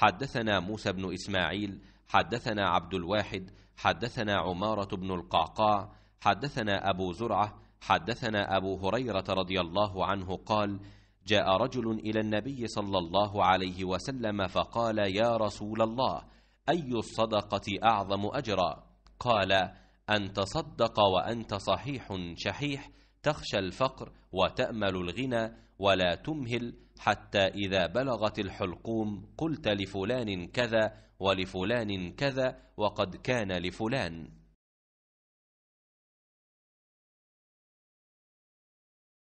حدثنا موسى بن إسماعيل حدثنا عبد الواحد حدثنا عمارة بن القعقاع حدثنا أبو زرعة حدثنا أبو هريرة رضي الله عنه قال جاء رجل إلى النبي صلى الله عليه وسلم فقال يا رسول الله أي الصدقة أعظم أجرا؟ قال أن تصدق وأنت صحيح شحيح تخشى الفقر وتأمل الغنى ولا تمهل حتى إذا بلغت الحلقوم قلت لفلان كذا ولفلان كذا وقد كان لفلان.